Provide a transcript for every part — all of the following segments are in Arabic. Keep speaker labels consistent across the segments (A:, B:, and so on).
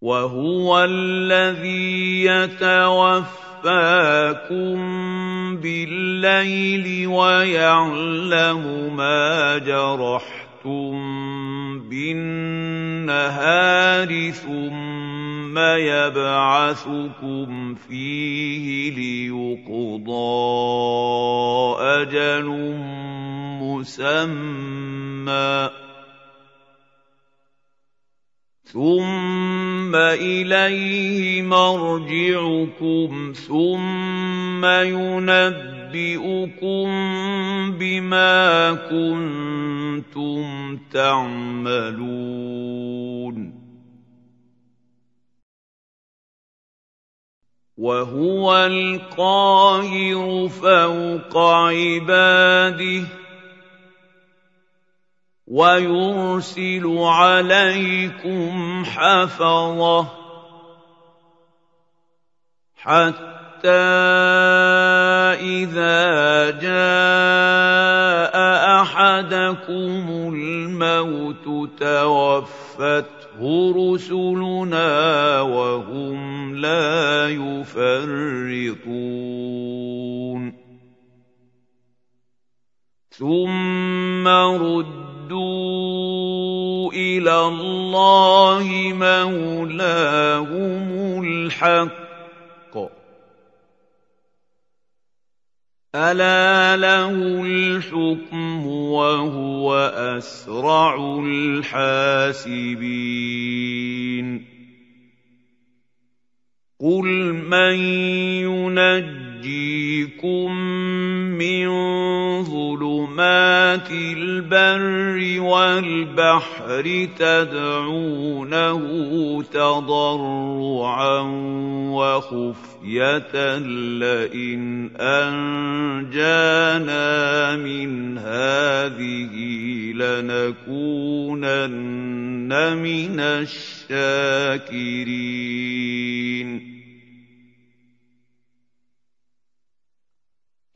A: وهو الذي يتوفاكم بالليل ويعلم ما جرحتم بالنهار ثم يبعثكم فيه ليقضى أجل مسمى ثم اليه مرجعكم ثم ينبئكم بما كنتم تعملون وهو القاهر فوق عباده ويرسل عليكم حفظة حتى إذا جاء أحدكم الموت توفته رسلنا وهم لا يفرطون. ثم رد ردوا إلى الله مولاهم الحق الا له الحكم وهو اسرع الحاسبين قل من ينجيكم من ظلمات البر والبحر تدعونه تضرعا وخفيه لئن انجانا من هذه لنكونن من الشاكرين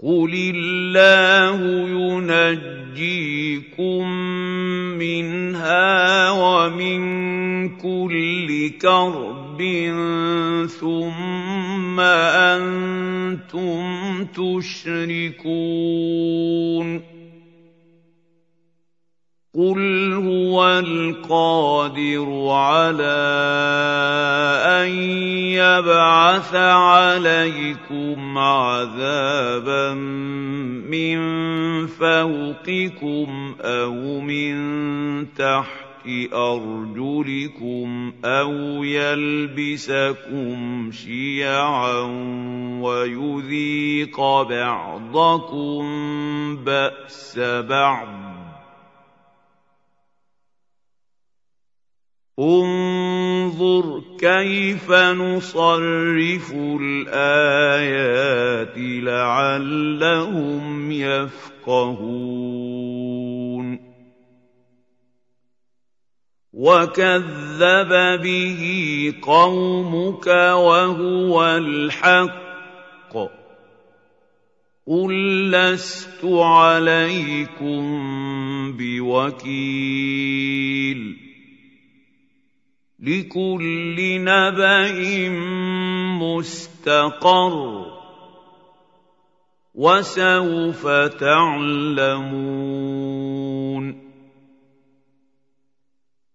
A: قل الله ينجيكم منها ومن كل كرب ثم أنتم تشركون القادر على أن يبعث عليكم عذابا من فوقكم أو من تحت أرجلكم أو يلبسكم شيعا ويذيق بعضكم بأس بعض. انظر كيف نصرف الآيات لعلهم يفقهون. وكذب به قومك وهو الحق. قل لست عليكم بوكيل. لكل نبأ مستقر وسوف تعلمون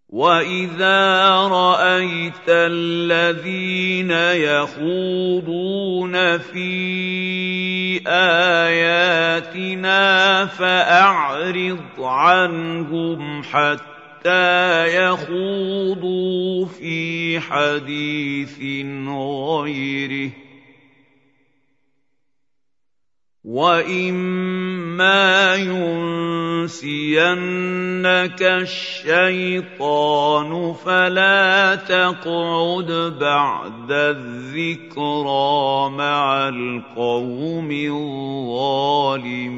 A: وإذا رأيت الذين يخوضون في آياتنا فأعرض عنهم حتى حتى يخوضوا في حديث غيره. واما ينسينك الشيطان فلا تقعد بعد الذكرى مع القوم الظالمين.